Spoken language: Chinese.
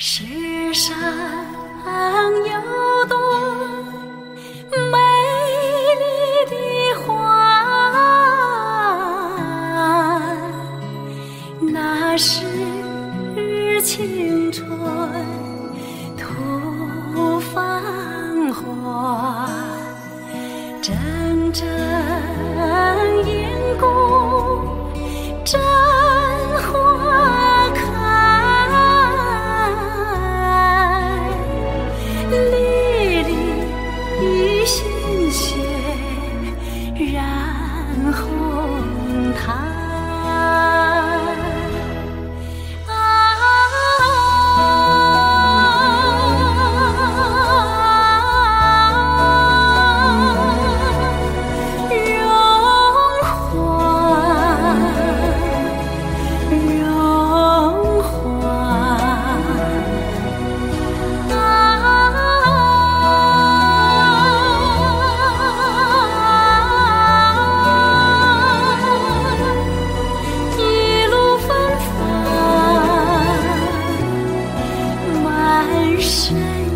世上有朵美丽的花，那是青春吐芳华，阵阵红毯。是，